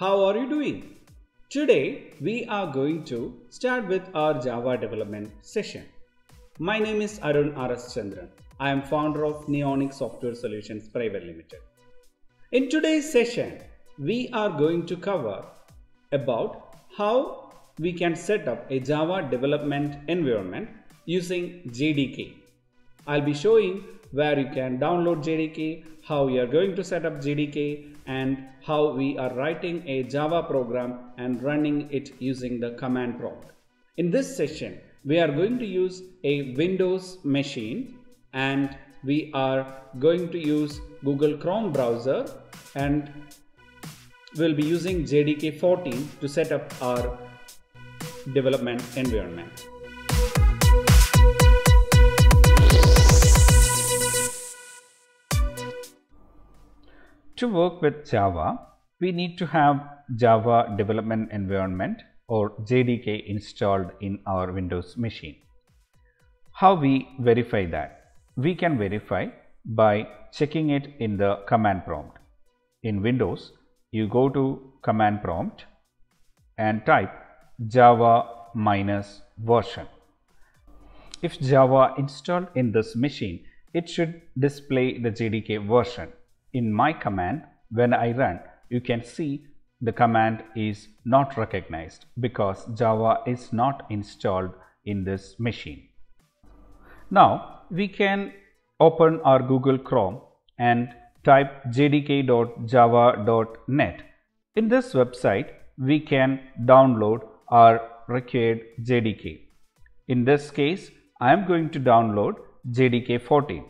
How are you doing? Today we are going to start with our Java development session. My name is Arun R.S. Chandran. I am founder of Neonicz Software Solutions Private Limited. In today's session, we are going to cover about how we can set up a Java development environment using JDK. I'll be showing where you can download JDK, how we are going to set up JDK and how we are writing a Java program and running it using the command prompt. In this session, we are going to use a Windows machine and we are going to use Google Chrome browser and we'll be using JDK 14 to set up our development environment. To work with Java, we need to have Java development environment or JDK installed in our Windows machine. How we verify that? We can verify by checking it in the command prompt. In Windows, you go to command prompt and type java minus version. If Java installed in this machine, it should display the JDK version in my command when I run you can see the command is not recognized because Java is not installed in this machine. Now we can open our Google Chrome and type jdk.java.net. In this website we can download our required JDK. In this case I am going to download JDK 14.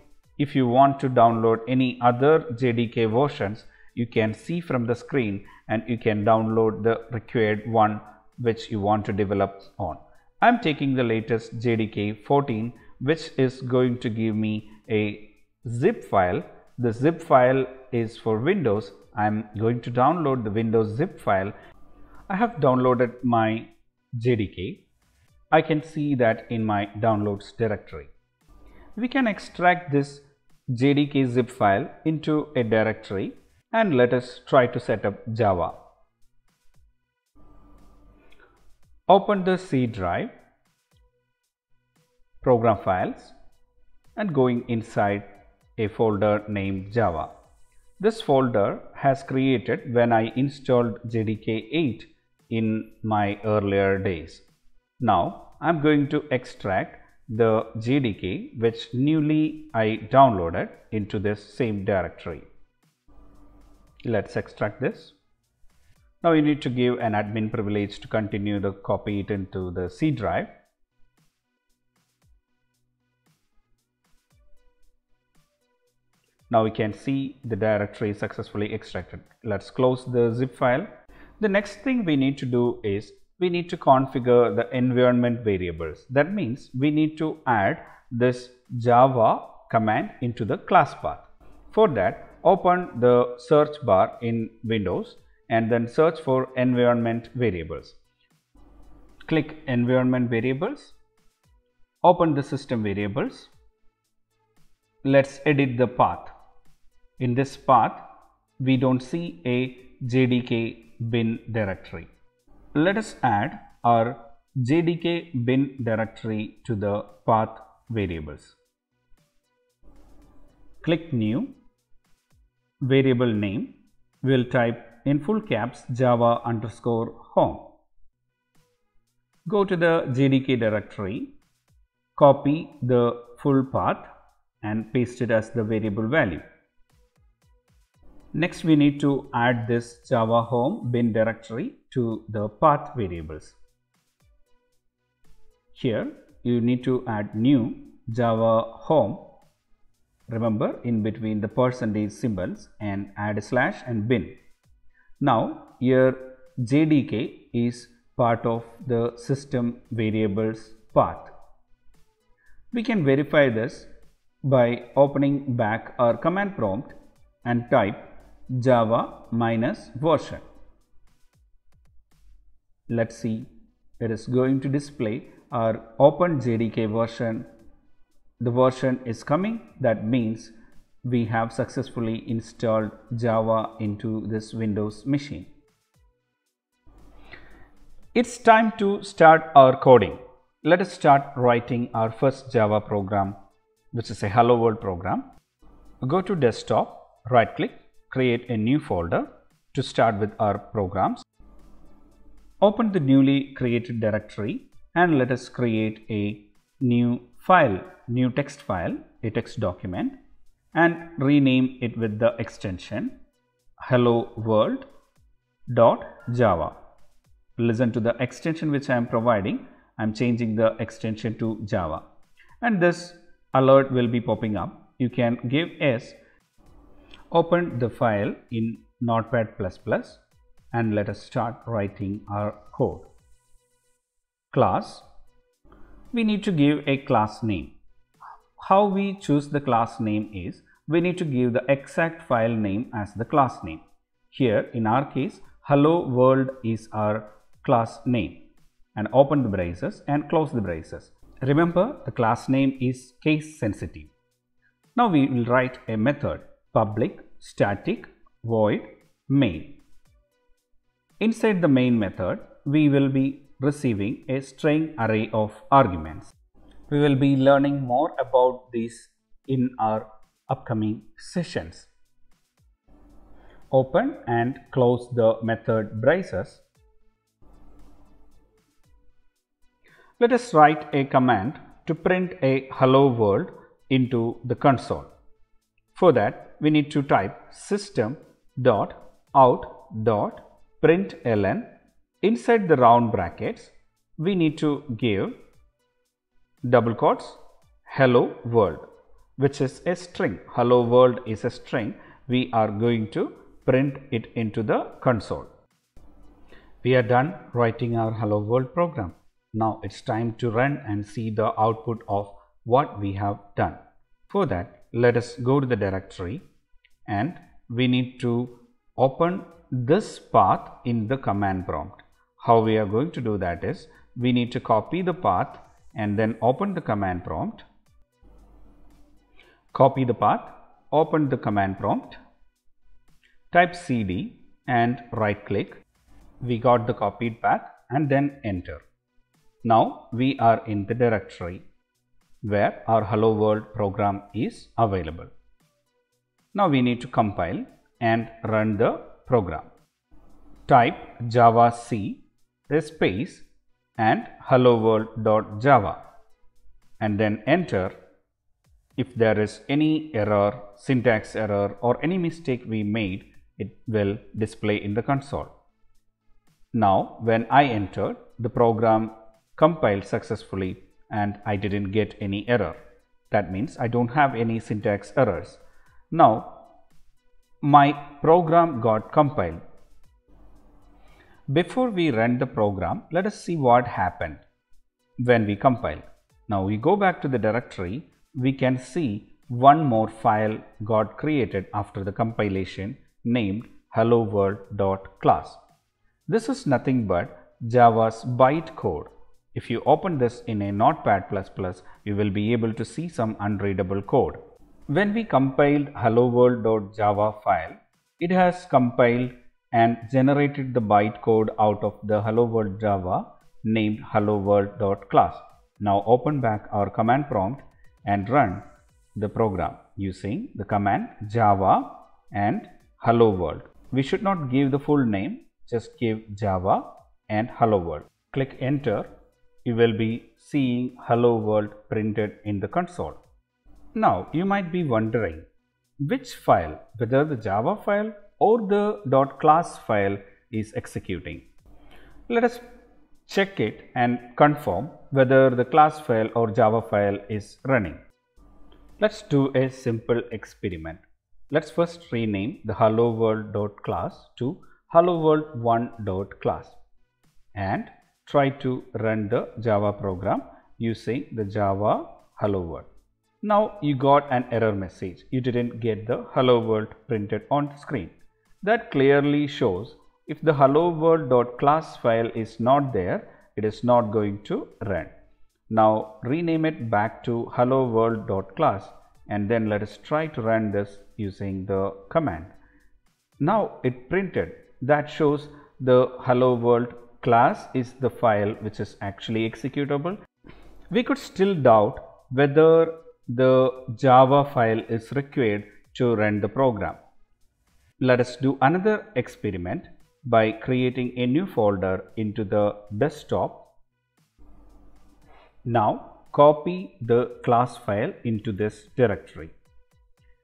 If you want to download any other JDK versions, you can see from the screen and you can download the required one which you want to develop on. I am taking the latest JDK 14 which is going to give me a zip file. The zip file is for Windows. I am going to download the Windows zip file. I have downloaded my JDK. I can see that in my downloads directory. We can extract this JDK zip file into a directory and let us try to set up Java. Open the C drive, program files and going inside a folder named Java. This folder has created when I installed JDK 8 in my earlier days. Now I am going to extract the JDK which newly I downloaded into this same directory. Let's extract this. Now you need to give an admin privilege to continue to copy it into the C drive. Now we can see the directory successfully extracted. Let's close the zip file. The next thing we need to do is we need to configure the environment variables. That means we need to add this Java command into the class path. For that, open the search bar in Windows and then search for environment variables. Click environment variables, open the system variables. Let's edit the path. In this path, we don't see a JDK bin directory let us add our JDK bin directory to the path variables. Click new, variable name, we will type in full caps java underscore home. Go to the JDK directory, copy the full path and paste it as the variable value. Next we need to add this java home bin directory to the path variables. Here you need to add new java home remember in between the percentage symbols and add slash and bin. Now your JDK is part of the system variables path. We can verify this by opening back our command prompt and type java minus version. Let's see it is going to display our open JDK version. The version is coming that means we have successfully installed Java into this Windows machine. It's time to start our coding. Let us start writing our first Java program, which is a Hello World program. Go to desktop, right click, create a new folder to start with our programs. Open the newly created directory and let us create a new file, new text file, a text document and rename it with the extension hello world dot java listen to the extension which i am providing. I am changing the extension to java. And this alert will be popping up. You can give s open the file in notepad and let us start writing our code class we need to give a class name how we choose the class name is we need to give the exact file name as the class name. Here in our case hello world is our class name and open the braces and close the braces. Remember the class name is case sensitive. Now we will write a method public static void main. Inside the main method we will be receiving a string array of arguments. We will be learning more about this in our upcoming sessions. Open and close the method braces. Let us write a command to print a hello world into the console. For that we need to type system dot out dot println. Inside the round brackets we need to give double quotes hello world which is a string. Hello world is a string. We are going to print it into the console. We are done writing our hello world program. Now it's time to run and see the output of what we have done. For that let us go to the directory and we need to open this path in the command prompt how we are going to do that is we need to copy the path and then open the command prompt. Copy the path, open the command prompt, type cd and right click. We got the copied path and then enter. Now we are in the directory where our hello world program is available. Now we need to compile and run the program. Type javac space and hello world.java and then enter if there is any error, syntax error or any mistake we made, it will display in the console. Now, when I entered, the program compiled successfully and I didn't get any error. That means I don't have any syntax errors. Now, my program got compiled before we run the program, let us see what happened when we compile. Now we go back to the directory, we can see one more file got created after the compilation named hello world.class. This is nothing but Java's bytecode. If you open this in a notepad++, you will be able to see some unreadable code. When we compiled hello world.java file, it has compiled and generated the bytecode out of the hello world java named hello world.class. Now open back our command prompt and run the program using the command java and hello world. We should not give the full name, just give java and hello world. Click enter, you will be seeing hello world printed in the console. Now you might be wondering which file, whether the java file or the .class file is executing. Let us check it and confirm whether the class file or Java file is running. Let's do a simple experiment. Let's first rename the hello world.class to hello world1.class and try to run the Java program using the Java hello world. Now you got an error message. You didn't get the hello world printed on the screen. That clearly shows if the hello world.class file is not there, it is not going to run. Now rename it back to hello world.class and then let us try to run this using the command. Now it printed that shows the hello world class is the file which is actually executable, we could still doubt whether the Java file is required to run the program. Let us do another experiment by creating a new folder into the desktop. Now copy the class file into this directory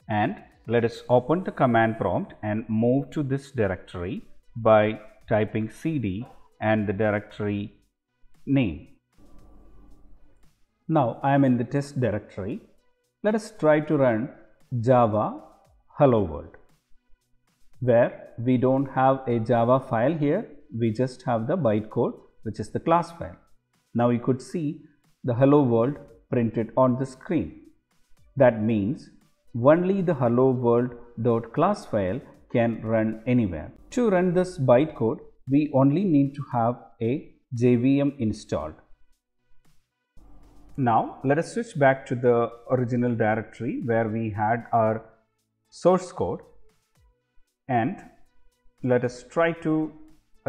and let us open the command prompt and move to this directory by typing cd and the directory name. Now I am in the test directory. Let us try to run java hello world where we don't have a java file here we just have the bytecode which is the class file. Now you could see the hello world printed on the screen. That means only the hello world class file can run anywhere. To run this bytecode, we only need to have a JVM installed. Now let us switch back to the original directory where we had our source code and let us try to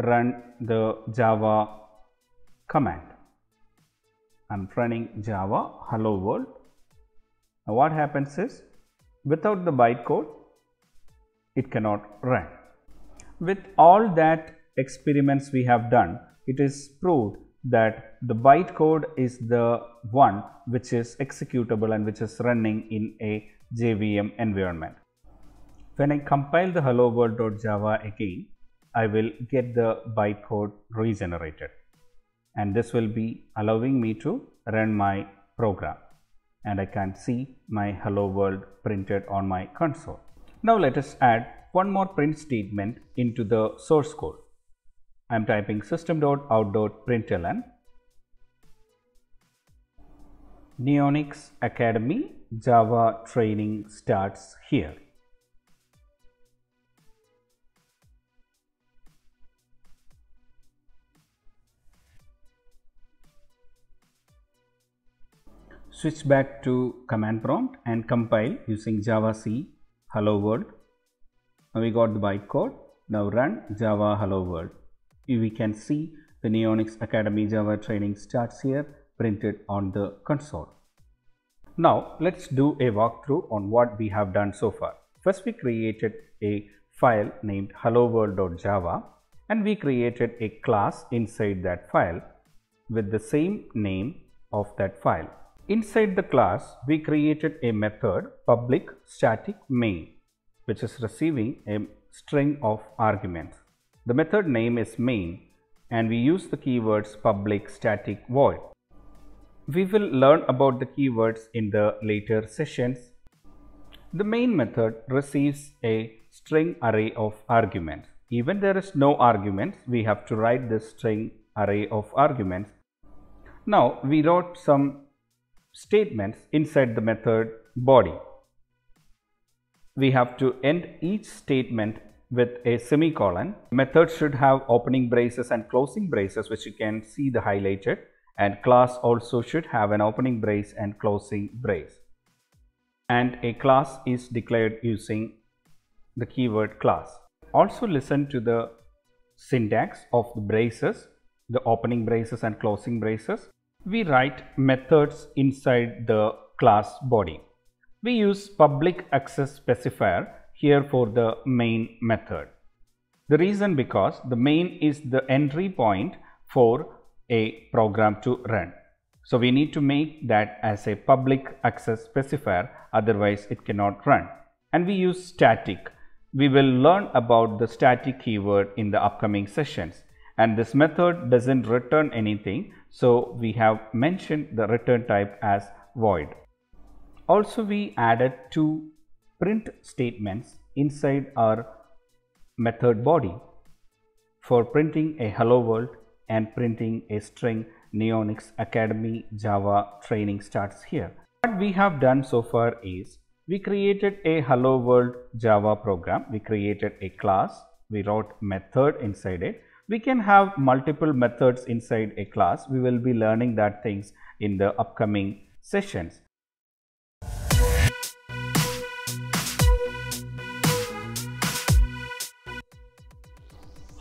run the Java command. I'm running Java hello world. Now what happens is Without the bytecode, it cannot run. With all that experiments we have done, it is proved that the bytecode is the one which is executable and which is running in a JVM environment. When I compile the hello world.java again, I will get the bytecode regenerated and this will be allowing me to run my program and I can see my hello world printed on my console. Now let us add one more print statement into the source code. I am typing system.out.println Neonicz Academy Java training starts here. switch back to command prompt and compile using javac hello world. Now we got the bytecode. Now run java hello world we can see the neonicz academy java training starts here printed on the console. Now let's do a walkthrough on what we have done so far. First we created a file named hello world.java and we created a class inside that file with the same name of that file. Inside the class, we created a method public static main, which is receiving a string of arguments. The method name is main and we use the keywords public static void. We will learn about the keywords in the later sessions. The main method receives a string array of arguments. Even there is no arguments, we have to write this string array of arguments. Now we wrote some statements inside the method body. We have to end each statement with a semicolon. Method should have opening braces and closing braces which you can see the highlighted and class also should have an opening brace and closing brace. And a class is declared using the keyword class. Also listen to the syntax of the braces, the opening braces and closing braces we write methods inside the class body. We use public access specifier here for the main method. The reason because the main is the entry point for a program to run. So we need to make that as a public access specifier otherwise it cannot run. And we use static. We will learn about the static keyword in the upcoming sessions and this method doesn't return anything so we have mentioned the return type as void. Also we added two print statements inside our method body for printing a hello world and printing a string Neonicz Academy Java training starts here. What we have done so far is we created a hello world Java program. We created a class. We wrote method inside it we can have multiple methods inside a class. We will be learning that things in the upcoming sessions.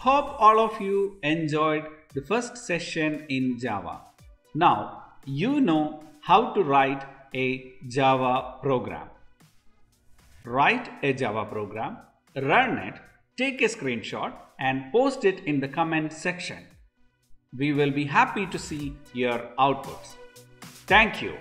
Hope all of you enjoyed the first session in Java. Now you know how to write a Java program. Write a Java program, run it, take a screenshot and post it in the comment section. We will be happy to see your outputs. Thank you.